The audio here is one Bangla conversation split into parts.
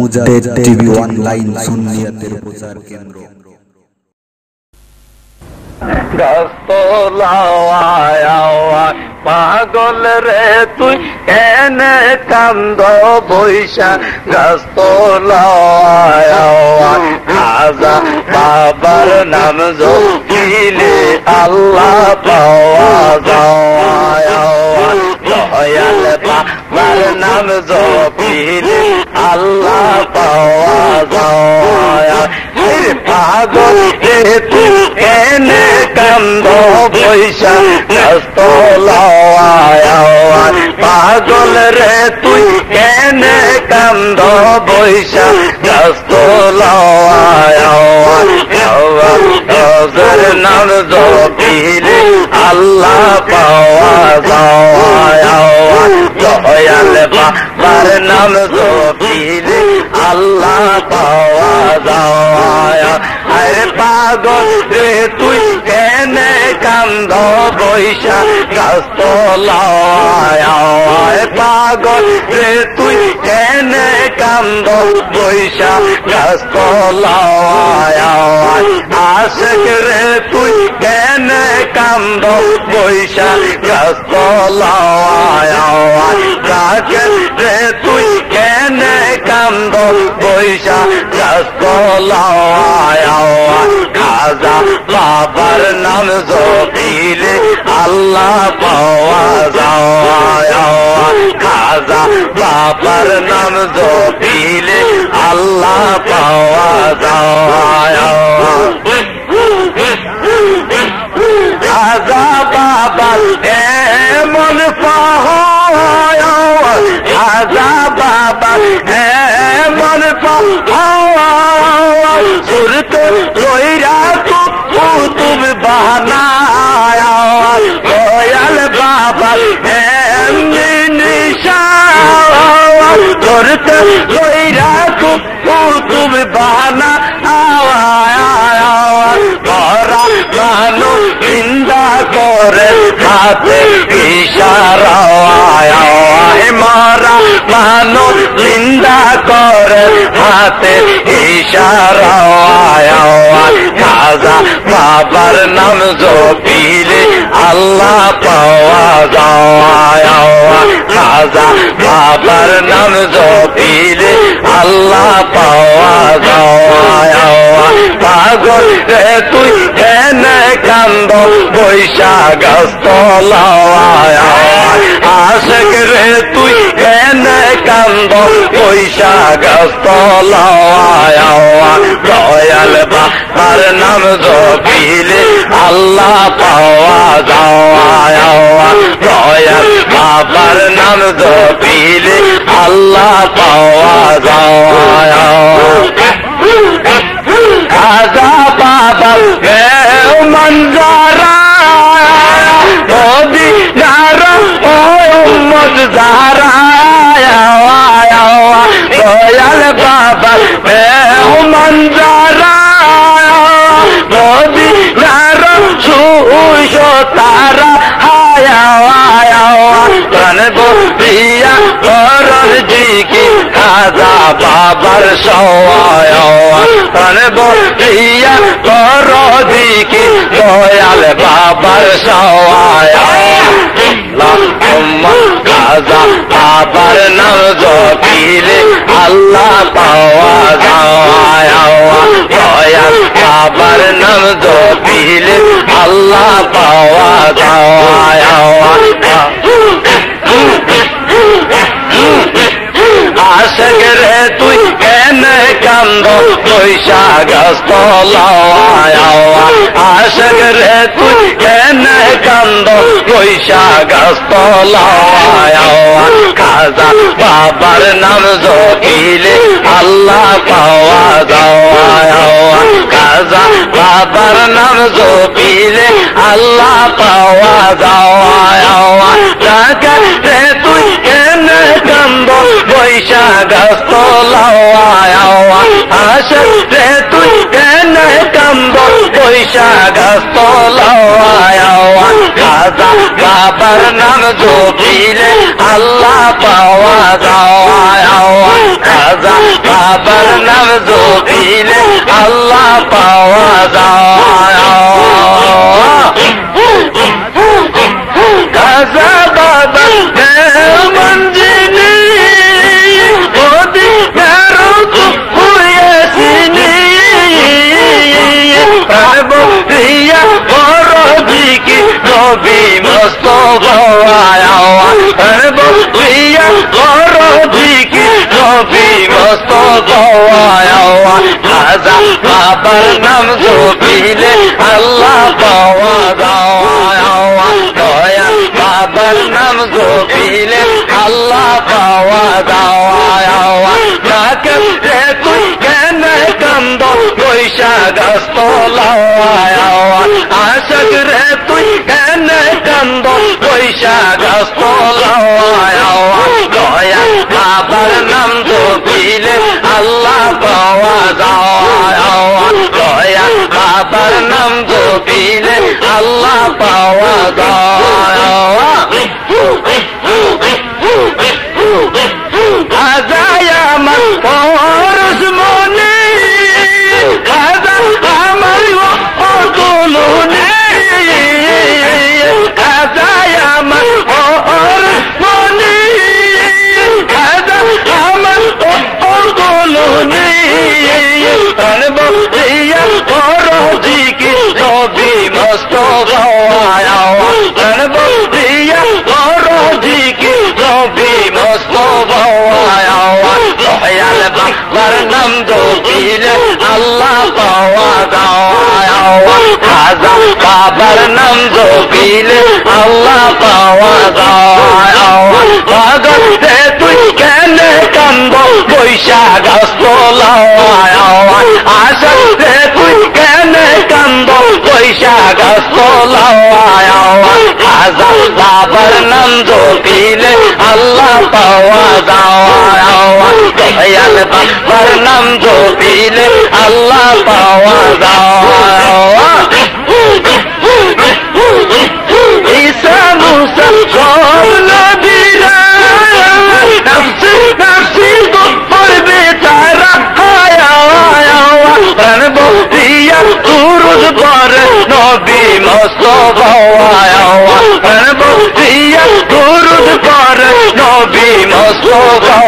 মুজাদ্দেদ টিভি অনলাইন সুন্নিয়াতের প্রচার কেন্দ্র। পাগল রে তুই এনে কান্দ বৈশা? গাস্ত খাজা বাবার নাম জলে আল্লাহ পাওয়া যাওয়া দয়াল বাবার নাম জপিলে আল্লাহ পাওয়া যাওয়া পাগল রে তুই এনে কান্দ বৈশা? গাস্ত পাগল রে তুই এনে কান্দ বৈশা গাস্ত লাওয়ার নাম জপিলে আল্লাহ পাওয়া যাওয়া দয়াল বাবার নাম জপিলে, আল্লাহ পাওয়া যাওয়া। পাগল রে তুই কেনে কান্দ বৈশা গাছ পাগল রে তুই কেনে কান্দ বৈশা গাছ আশেক রে তুই কেনে কান্দ বৈশা গাছ কাকে রে তুই কেনে কান্দ বৈশা গাছ খাজা বাবার নাম জপিলে আল্লাহ পাওয়া যাওয়া খাজা বাবার নাম জপিলে আল্লাহ পাওয়া যাওয়া খাজা বাবার এমন পাওয়া খাজা বাবার এমন পাওয়া সুরত রইরা দয়াল বাবা এমনি নিশা করতে রইরা তো তুমি বানা করা মানু চিন্তা করে হাতে ইশারা মারা মানু চিন্তা করে হাতে ইশারা খাজা বাবার নাম জপিলে আল্লাহ পাওয়া যাওয়া খাজা বাবার নাম জপিলে আল্লাহ পাওয়া যাওয়া পাগল তুই এনে কান্দ বৈশাখ আশেক রে তুই এনে কান্দ বৈশাখ দয়াল বাবার নাম জপিলে আল্লাহ পাওয়া যাওয়া দয়াল বাবার নাম জপিলে আল্লাহ পাওয়া যাওয়া बाबा हे उमंदा रोदी ओ दाराया आया सोयाल बाबा हेमंदा रोबी धारियो तारा প্রাণ বসিয়া করর জিকি, খাজা বাবার সওয়ায় প্রাণ বসিয়া কর দিকি দয়াল বাবার সওয়ায়। খাজা বাবার নাম জপিলে আল্লাহ পাওয়া যাওয়া দয়াল বাবার নাম জপিলে আল্লাহ পাওয়া যাওয়া আশেক রে তুই কেনে কান্দ বৈশাখ আশেক রে তুই কেনে কান্দ বৈশাখ খাজা বাবার নাম জপিলে আল্লাহ পাওয়া যাওয়া খাজা বাবার নাম জপিলে আল্লাহ পাওয়া যাওয়া রে তুই কেনে কান্দ বৈশাখ আশা রে তুই কেনে কান্দ? বৈশাখ খাজা বাবার নাম জপিলে আল্লাহ পাওয়া যাওয়া খাজা জপিলে আল্লাহ পাওয়া যায় मस्तो आयावाी मस्तर नम सो पीले अलाह दवाले अलाह दवा কান্দ পয়সা গাছ আশক রে, তুই কেন কান্দ? পয়সা বাবার নাম জপিলে আল্লাহ পাওয়া যাওয়া দয়া, বাবার নাম জপিলে আল্লাহ পাওয়া যাওয়া আজায় মস্ত গাওয়া আনব ইয়া পরজিকে নবী মস্ত গাওয়া দয়াল বাবার নাম জপিলে আল্লাহ পাওয়া যাওয়া পয়সা গাছ তোলাওয়া খাজা বাবার নাম জপিলে আল্লাহ পাওয়া যাওয়া দয়াল বাবার নাম জপিলে আল্লাহ পাওয়া যাওয়া ঈসা মুসা সব প্রাণ বতিয়া সুরজ পর নবী মুস্তফা প্রাণ বতিয়া সুরজ পর নবী মুস্তফা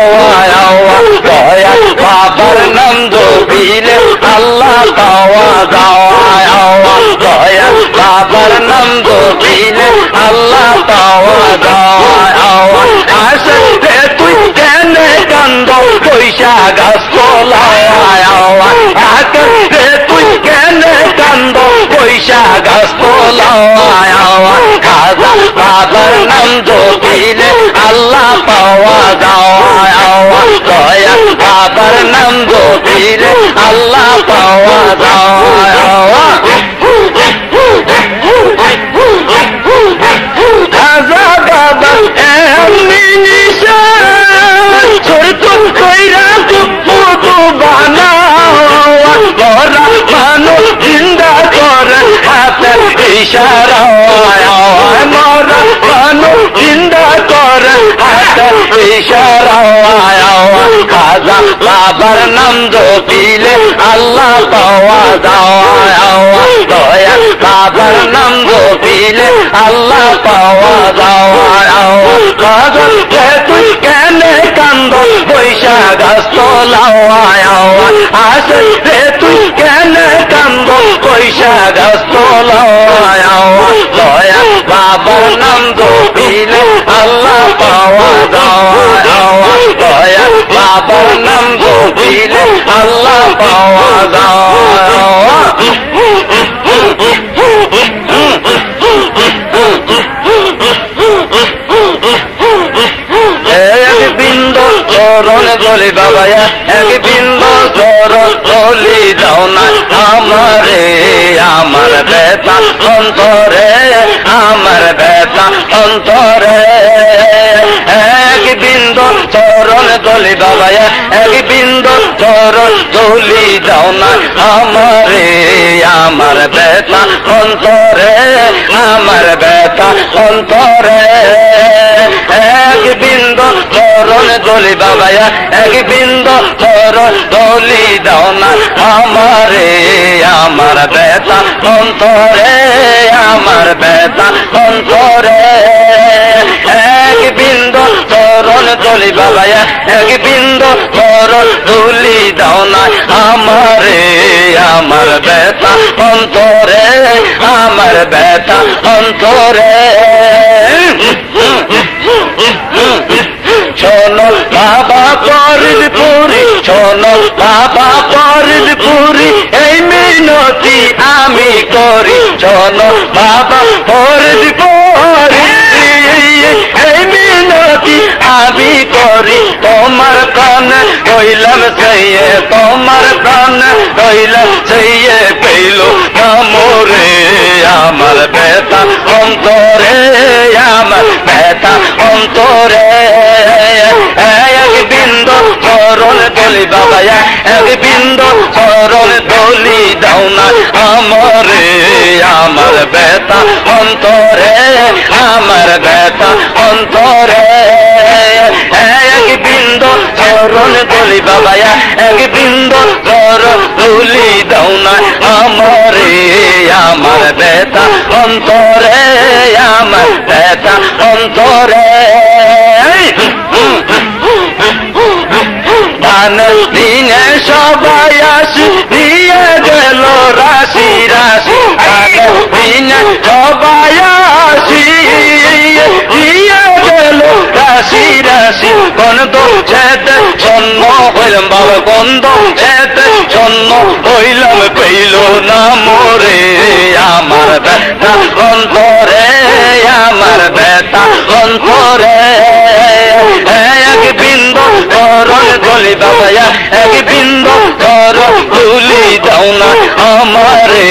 দয়া বাবার নাম জপিলে আল্লাহ পাওয়া যাওয়া দয়া বাবার নাম জপিলে আল্লাহ পাওয়া যাওয়া আসে তুই কেন কান্দ পয়সা গাছ রে তুই কেন কান্দ পয়সা গাছ তোলাওয়া খাজা নাম আল্লাহ পাওয়া যাওয়া দয়া বাবার নাম জপিলে আল্লাহ পাওয়া যাওয়া খাজা বাবা এমনি নিশান ছোট কইরা পুতু বানাওয়া মরা জিন্দা করে হাতে ইশারা। খাজা বাবার নাম জপিলে আল্লাহ পাওয়া যাওয়া দয়া বাবার নাম জপিলে আল্লাহ পাওয়া যাওয়া তুই কেন কান্দ পয়সা গাছ তোলাওয়া আসে রে তুই কেন কান্দ পয়সা গাছ তোলাওয়া দয়া বাবার নাম জপিলে আল্লাহ পাওয়া যাওয়া দয়া বাবার নাম জপিলে আল্লাহ পাওয়া যাওয়া চরণ বলি বাবা এক বিন্দু চরণ বলি যাও না আমারে, আমার বেতা অন্তরে, আমার বেতা অন্তরে। এক চরণ দলি বাবা, এক চরণ না আমারে, আমার বেতা অন্তরে, আমার বেতা অন্তরে। এক চরণ দলি বিন্দু চরণ দাও না আমারে, আমার বেতা অন্তরে, আমার বেতা অন্তরে। এক বিন্দু চরণ দলি বাবায়া এক বিন্দু চরণ দলি দাও না আমারে, আমার বেতা অন্তরে, আমার বেতা অন্তরে। শোনো বাবা পরিদ পুরি শোনো বাবা পুরি এই মিনতি আমি করি। শোনো বাবা পরিদ পুরি এই মিনতি আমি করি। তোমার প্রাণ কইলাম সেইয়ে তোমার প্রাণ কইলাম সেইয়ে পেইল মোরে আমার বেতা অন্তরে আমার বেতা অন্তরে। এক বিন্দু দলি বাবা, এক বিন্দু চরণ দলি দাও না আমরে। আমার বেতা অন্তরে, আমার বেতা অন্তরে। এক বিন্দু চরণ দলি বাবা, এক বিন্দু চরণ দলি দাও না আমরে। আমার বেতা অন্তরে, আমার বেতা অন্তরে। দান দিনে সবাই আসি, দিয়ে গেল রাশি রাশি। দান দিনে সবাই আসি, দিয়ে গেল রাশি রাশি। গন্ধ ছেতে ছন্ন হইলাম, বাবা গন্ধ ছেতে ছন্ন হইলাম, পেইল না মোরে আমার ব্যথা অন্তরে আমার ব্যথা অন্তরে এক বিন্দু করণ গলি বাবা এক বিন্দু কর তুলি দাও না আমারে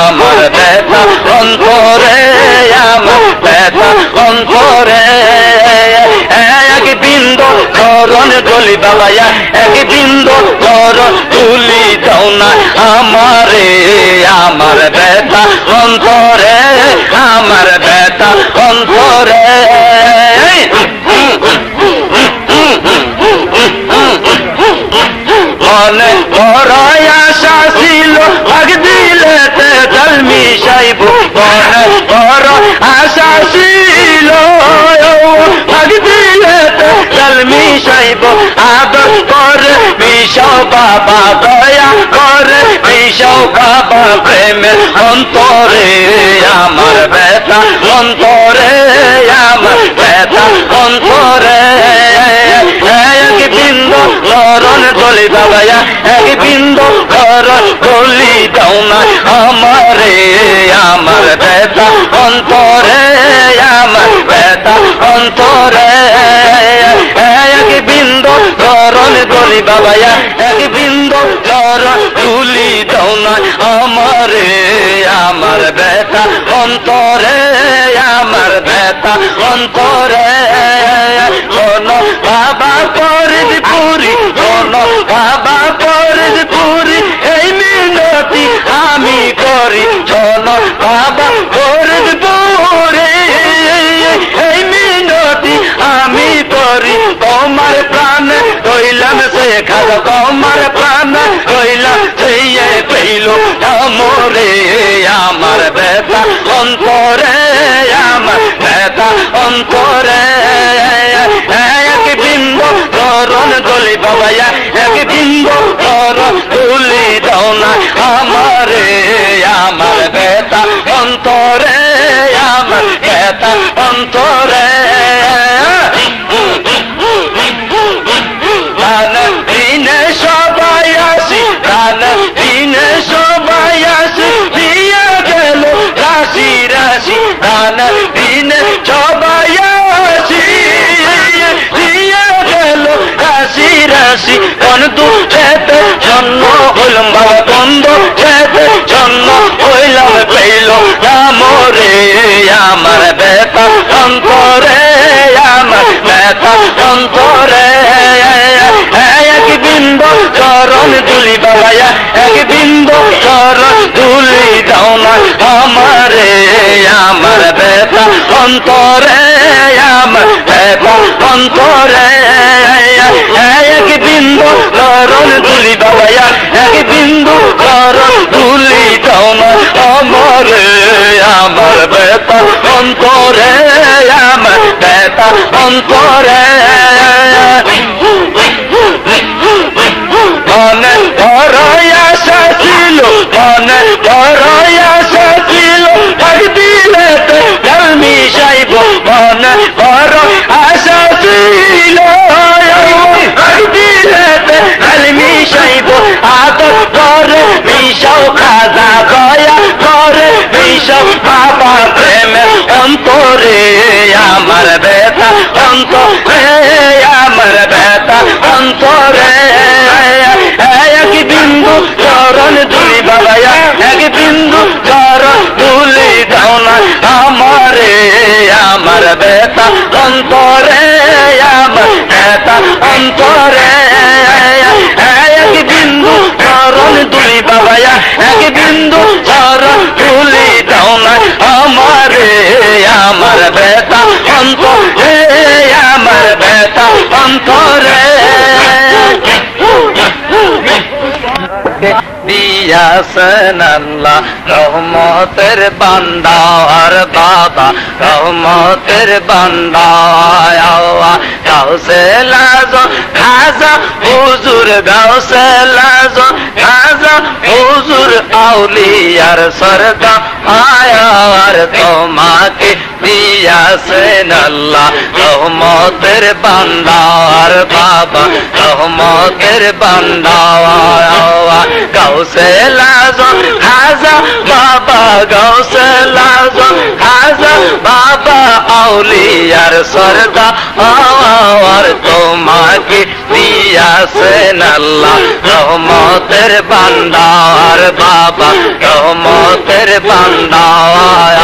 আমার ব্যথা, অন্তরে, আমার ব্যথা, অন্তরে। এক বিন্দু করণ গলি বাবা এক বিন্দু কর তুলি দাও না আমারে আমার ব্যথা, অন্তরে, আমার ব্যথা, অন্তরে। মনে বড় আশা ছিল, ভাগ দিলে জল মিশাইব। মনে বড় আশা ছিল, ভাগ দিলে জল মিশাইব। আদর করে মিশাও বাবা, দয়া করে মিশাও বাবা, প্রেমের অন্তরে আমার ব্যথা, অন্তরে আমার ব্যথা, অন্তরে। এক বিন্দু বাবা এক বিন্দু করণ গলি দাও না আমারে, আমার ব্যথা অন্তরে, আমার ব্যথা অন্তরে। এক বিন্দু বাবা এক বিন্দু করণ তুলি দাও না আমারে ব্যথা অন্তরে, আমার অন্তরে। বাবা পুরি বাবা পরিদ পুরি এই মিনতি আমি করি। কোন বাবা পরিদ পুরি এই মিনতি আমি করি। তোমার প্রাণ কইলাম সে খাদ তোমার প্রাণ কইলাম সেই পেইল আমরে আমার ব্যথা অন্তরে, আমার ব্যথা অন্তরে। করণ গলি বাবা রাশি কোন খেতে জন্ম হইলাম, বাবা বন্ধু খেতে জন্ম হইলাম, পেইল আমরে আমার বেতা অন্তরে আমার বেতা অন্তরে বিন্দু চরণ তুলি বাবা এক বিন্দু চরণ তুলি দাও না আমার আমার বেতা অন্তরে, আমার বেতা অন্তরে। এক বিন্দু লরণ তুলি বাবায়া, এক বিন্দু লরণ তুলি দাও না অমরে আমার বেতা অন্তরে, আমার বেতা অন্তরে। মনে বড় আশা ছিল একদিনেতে জল মিশাইব মনে বড় আশা ছিল। একদিনেতে জল মিশাইব আদর করে, মিশাও খাজা দয়া করে, মিশাও বাবা প্রেমে অন্তরে। আমার বেতা অন্তরে, আমার বেতা অন্তরে। এক বিন্দু চরণ ধুলি বাবা এক বিন্দু চরণ ধুলি দাও না আমারে, আমার বেতা অন্তরে, আমার বেতা অন্তরে। দিয়াছেন আল্লাহ রহমতের বান্দার বাবা রহমতের বান্দায় গাউসে লাজ খাজা হুজুর গাউসে লাজ খাজা হুজুর আউলিয়ার সরদা আয়ার তোমাকে দিয়াছেন আল্লাহ। রহমতের বান্দার বাবা, রহমতের বান্দার গাউসে লাজন খাজা বাবা গাউসে লাজন খাজা বাবা, আউলিয়ার সরদা আর তোমাকে দিয়াছেন আল্লাহ, রহমতের বান্দার বাবা, রহমতের বান্দার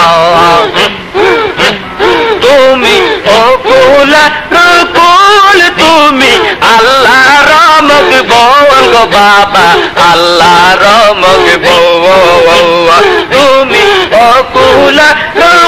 তুমি অকুলা, রকুল, তুমি আল্লাহ রমক বল গো বাবা, আল্লাহ রমক বল তুমি অকুলা রকুল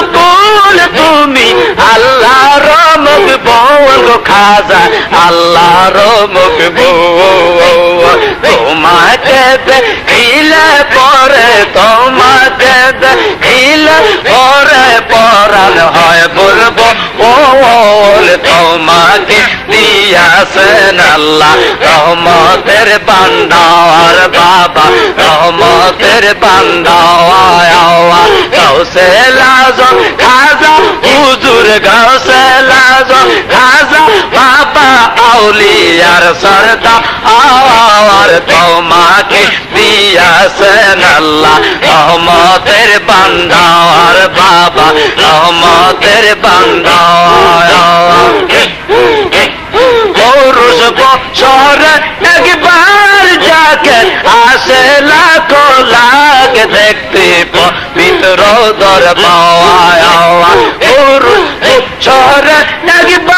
তুমি আল্লাহ রমক বল খাজা, আল্লাহ রমক বল তোমাকে দেখিলে পরে, তোমাকে দেখিলে পরে পরাণ হয় বলব ওল তোমাকে দিয়াছেন আল্লাহ রহমতের বান্দার বাবা রহমতের বান্দাওয়া গাউসে লাজন খাজা হুজুর লাজন খাজা, বাবা, আউলিয়ার সরদা আর তোমাকে দিয়াছেন আল্লাহ রহমতের বান্দার বাবা, রহমতের বান্দার পৌরুষ একবার যাকে আসে লাখো লাখ দেখতে পবিত্র দরবাওয়া পুরুষ বছরে একবার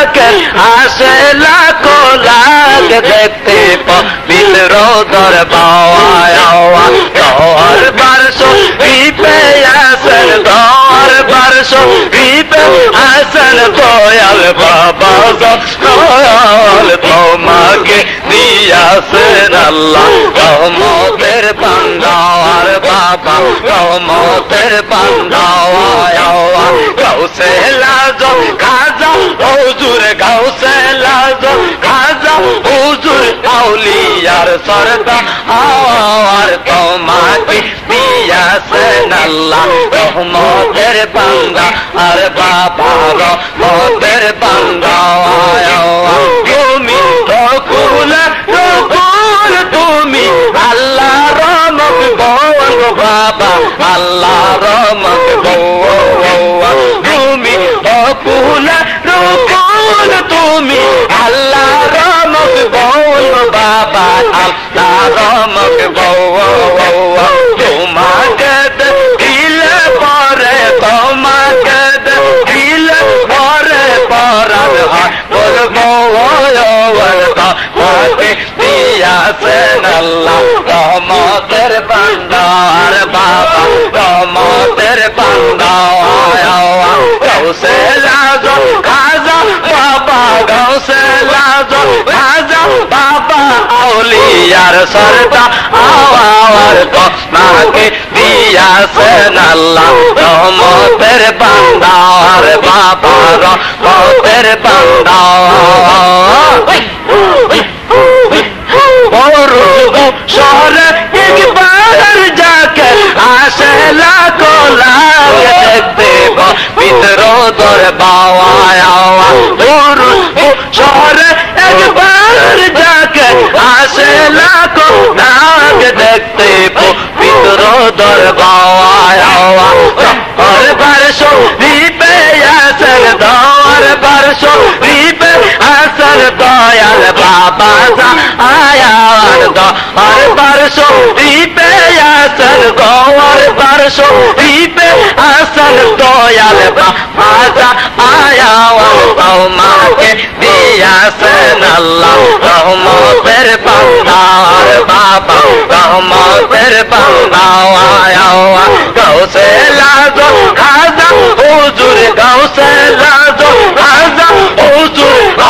যাকে আসে লাখো লাখ দেখতে পবিত্র দরবাওয়া দর বারশো বিপে আসেন দর বারশো বিপে আসেন দয়াল বাবা দয়াল তোমাকে দিয়াছেন আল্লাহ। রহমতের বান্দার বাবা রহমতের বান্দাওয়া লাজ খাজা হুজুর গাউসে লাজ খাজা হুজুর আউলিয়ার সরদা আর তোমাকে দিয়াছেন আল্লাহ রহমতের বান্দা আর বাবা রহমতের বান্দা তুমি রকুল রকুল তুমি আল্লাহ রমক বল বাবা আল্লাহ রমক বল তুমি রকুল রকুল তুমি আল্লাহ রমক বল বাবা আল্লাহ রমক বল তোমাকে দিলে পরে তোমাকে দিলে পরে পরাল বলব তোমাকে দিয়াছেন আল্লাহ বাবা বাবা গৌসে লাজো খাজা বাবা আউলিয়ার সরদা আওয়ার তো নাকে দিয়াছেন আল্লাহ রহমতের বান্দার বাবা পিতর দর বাওয়া বড় শহরে একবার যাকে আসে লাখো নাগ দেখতে ভিতর দর বাওয়া বারশো আসে দর বর্ষ দীপে আসল দয়াল বাবা সা আয়ার দ হর বর্ষ দীপে আসল গৌর বর্ষ দীপে আসল দয়াল বাবা সা আয়ার মাকে দিয়াছেন আল্লাহ রহমতের বান্দার বাবা রহমতের বান্দা গৌসে লাজো খাজা হুজুর গৌসে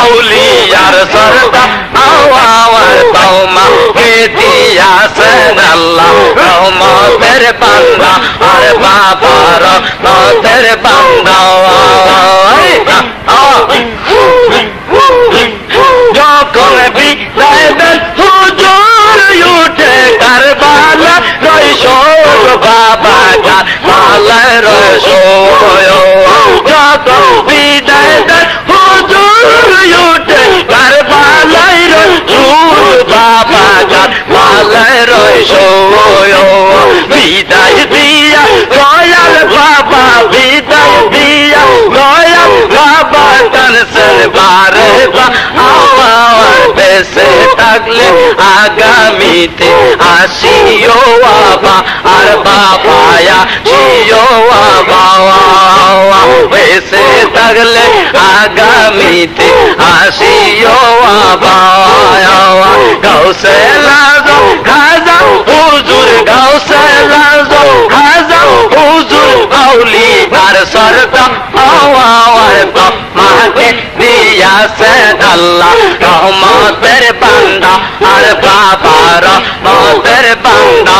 লাজো খাজা হুজুর আউলিয়ার সরদা আওয়ার তওমা কে দিয়াছেন আল্লাহ রহমতের বান্দা আর বাবা রহমতের বান্দা যখন বিদায় দেন হুজুর উঠে কারবালা রইসোর বাবা কারবালা রইসোর যখন বিদায় দেন তার উঠে কারবালাই রইসোর বাবা কারবালাই রইসোর বিদায় দিয়া, দয়াল বাবা, বিদায় দিয়া, দয়াল বাবা টানছেন বারে বা আমার বেসে থাকলে আগামীতে আসিও বাবা আর বাবায়া শিও বাবা বেসে থাকলে আগামীতে আসিও বাবা গাউসে লাজো খাজা হুজুর গাউসে লাজো খাজা হুজুর আউলি আর সরদা আওয়ার মাকে দিয়াছেন আল্লাহ। রহমতের বান্দা, আর বাবা রহমতের বান্দা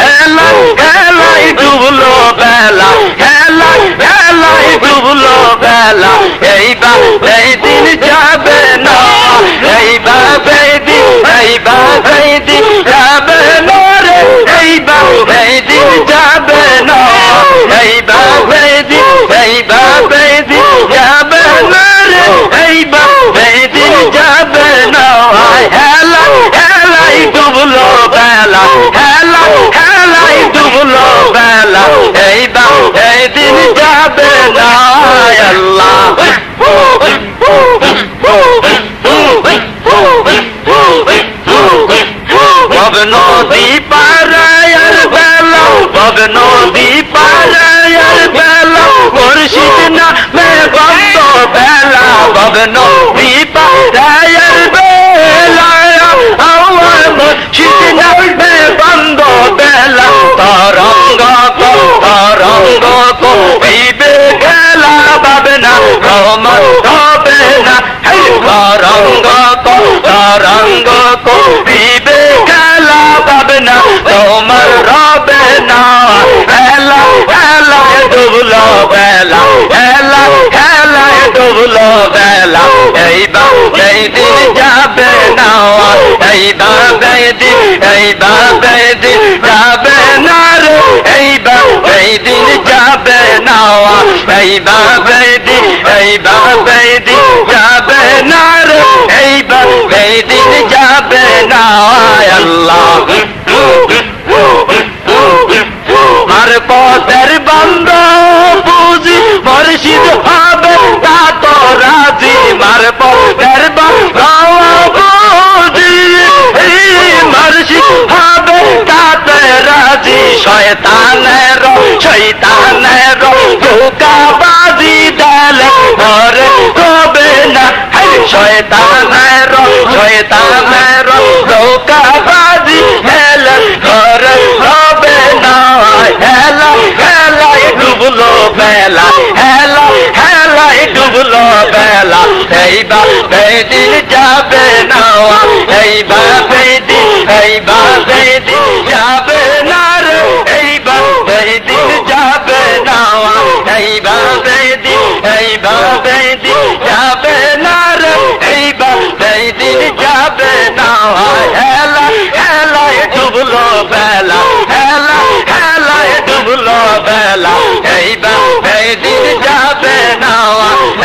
হেলা হেলাই ডুবলো বেলা হেলা হেলাই ডুবলো বেলা। এইবা এই দিন যাবে না এইবা এই দিন এইবা এই দিন এইবা এই বেলা বব নদী পারায়ার বেলা আমার মুর্শিদ না মে বন্ধ বেলা তরঙ্গ কো তরঙ্গ কো বিবে গেলা বাবে না রহমত হবে না তরঙ্গ কো তরঙ্গ কো বিবে গেলা বাবে না তোমার রবে না হেলা হেলা ডুবলো বেলা হেলা হেলা ডুবলো বেলা এইবা এই দিন যাবে না এইবা এই দিন এইবা এই দিন যাবে না রে এইবা এই দিন যাবে না এইবা এই দিন এইবা এই দিন যাবে না রে এইবা এই দিন যাবে না আল্লাহ মার পথের বন্ধ বুঝি মর্শিদ হবে হবে তাতে রাজি, শয়তানের শৈতানের ধোকাবাজি দেলে ঘরে হবে না। শয়তানের শয়তানের ধোকাবাজি দেলে ঘরে হবে না। হেলা, হেলাই, ডুবলো বেলা, হেলা হেলায় ডুবলো বেলা এইবার বেদিন যাবে না এইবার বেদিন এইবার বেদিন যাবে না রে এইবার বেদিন যাবে না এইবার বেদিন এইবার বেদিন যাবে না রে এইবার বেদিন যাবে না হেলা হেলায় ডুবলো বেলা হেলা হেলায় ডুবলো বেলা এইবার বেদিন যাবে না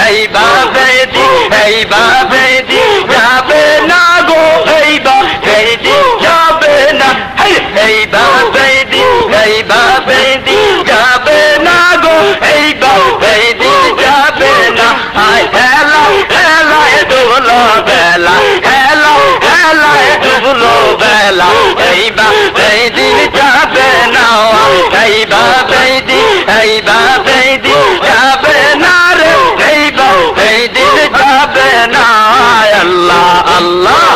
এইবার বেদিন এইবার বেদিন যাবে না গো এইবার বেদিন যাবে না এইবার বেদিন এইবার বেদিন যাবে না গো এইবার বেদিন যাবে না। আয় হেলা হেলায় ডুবলো বেলা হেলা হেলায় ডুবলো বেলা এইবার বেদিন যাবে না এইবার বেদিন এইবার বেদিন যাবে না রে এইবার বেদিন যাবে না আল্লাহ আল্লাহ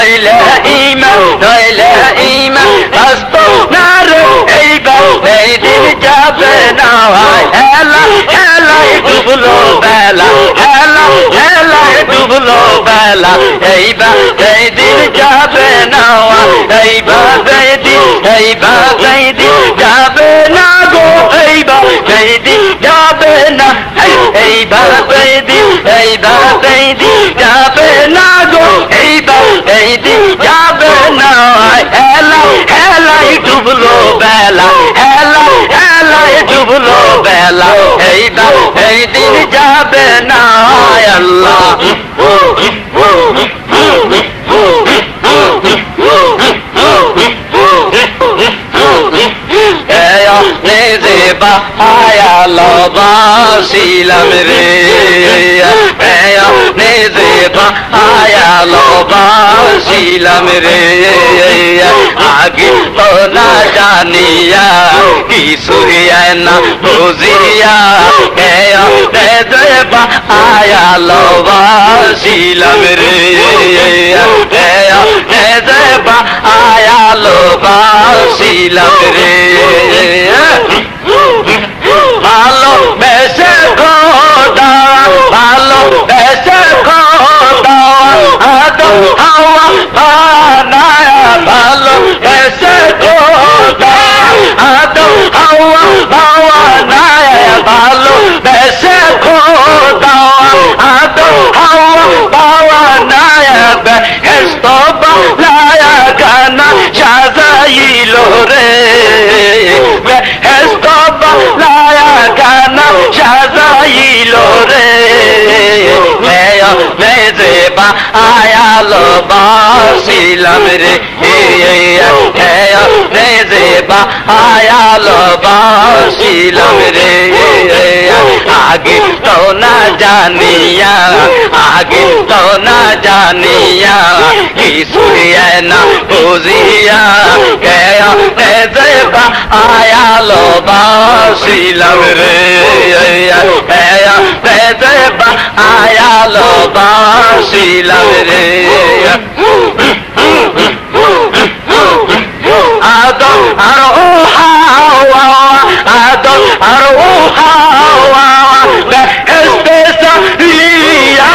ইমান নইলে ইমান হস্ত না রে এইবার এই দিন যাবে না হেলা হেলায় ডুবলো বেলা হেলা হেলায় ডুবলো বেলা এইবার এই দিন যাবে না এইবার এই দিন এইবার এই দিন যাবে না গো এইবার এই দিন যাবে না এইবার এই দিন এইবার এই দিন যাবে না গো এইবার এই দিন যাবে না, হেলা, হেলাই ডুবলো বেলা, হেলা, হেলাই ডুবলো বেলা এইবার এই দিন যাবে না আল্লাহ। নিজে বাহায়ালো বাসিলাম রে। নিজে বাহায়ালো বাসিলাম রে। আগে তো না জানিয়া, কি সুরিয়া না বুঝিয়া। নিজে বাহায়ালো বাসিলাম রে। নিজে বাহায়ালো বাসিলাম রে। ভালো বেসে খোদা ভালো বেসে খোদা আদম হাওয়া বানায়া ভালো বেসে খোদা আদম হাওয়া বানায়া ভালো বেসে খোদা আদম হাওয়া বানায়া বেহেস্ত বানায়া গানা সাজাইলো রে সাজাইলো রে আয়ালো বাসিলাম রে মেজে বা আয়ালো বাসিলাম রে আগে তো না জানিয়া আগে তো না জানিয়া কি সুরিয়া না বুঝিয়া কেয়া মেজে বা আয়ালো বাসিলাম রে কেয়া মেজে বা আয়ালো বাসিলাম রে। আদম আর ও হাওয়া আদম আর ও হাওয়া বেহেস্তে সাহিয়া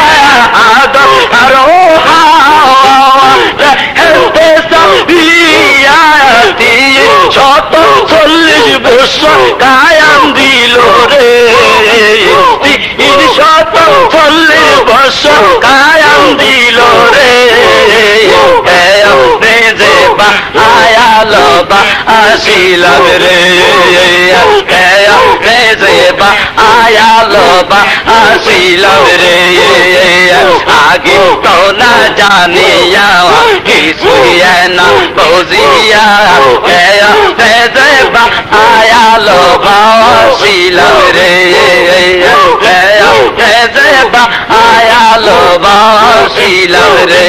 দিয়ে শত চল্লিশ বছর কায়াম দিল রে। শত চল্লিশ বছর কায়াম দিল রে। যে বা আয়া লোবা আসিলাম রে। যেবা আয়া লোবা আসিলাম রে। আগে তো না জানিয়া কিছু না বুঝিয়া। রে যেবা আয়া লোবা আসিলাম রে। যেবা আয়া লোবা আসিলাম রে।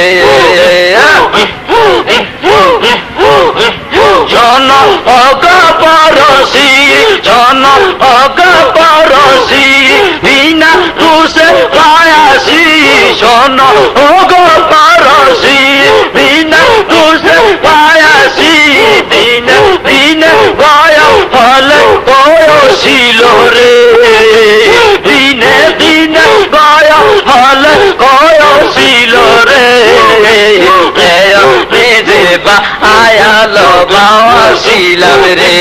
জন অগ পরশি জন অগ পরশি বিনা তুষে পায়াসি। জন অগ পরশি বিনা তুষে পায়াসি, দিন দিন গয় ফলে বয়সিল রে। দিনে দিনে গয় ফলে ছিল রে? দেবা আয়াল বাসিলাম রে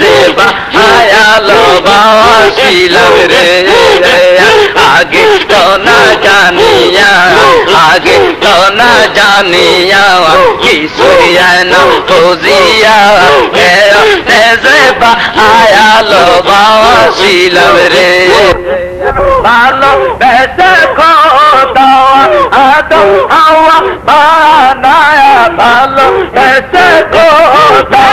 দেবা আয়াল বাসিলাম রে আগে তো না জানিয়া আগে তো না জানিয়া না বুঝিয়া দেবা বাসিলাম রে ভালো বেসে খোদা আদম বানায়া ভালো বেসে খোদা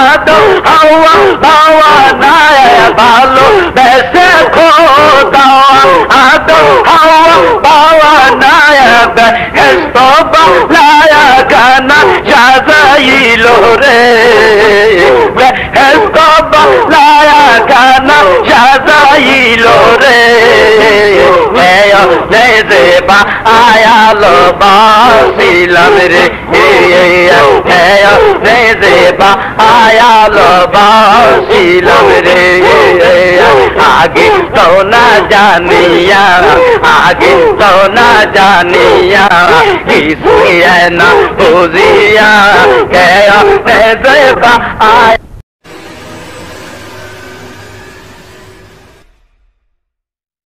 আদম হাওয়া বানায়া ভালো বেসে খোদা আদম হাওয়া বানায়া বেস্তো বানায়া গানা সাজাইলো রে। বেস্তো বানায়া গানা সাজাইলো রে। দেবা আয়ালো বাসিলাম রে দেবা আয়ালো বাসিলাম রে আগে তো না জানিয়া আগে তো না জানিয়া কিছু না বুঝিয়া দেবা আয়